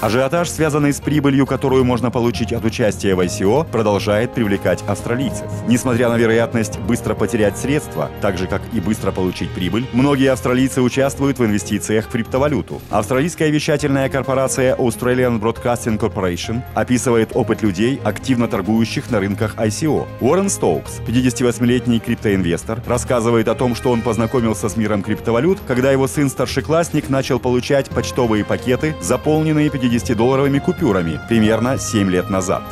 Ажиотаж, связанный с прибылью, которую можно получить от участия в ICO, продолжает привлекать австралийцев. Несмотря на вероятность быстро потерять средства, так же как и быстро получить прибыль, многие австралийцы участвуют в инвестициях в криптовалюту. Австралийская вещательная корпорация Australian Broadcasting Corporation описывает опыт людей, активно торгующих на рынках ICO. Уоррен Стоукс, 58-летний криптоинвестор, рассказывает о том, что он познакомился с миром криптовалют, когда его сын-старшеклассник начал получать почтовые пакеты, заполненные 50-долларовыми купюрами, примерно 7 лет назад.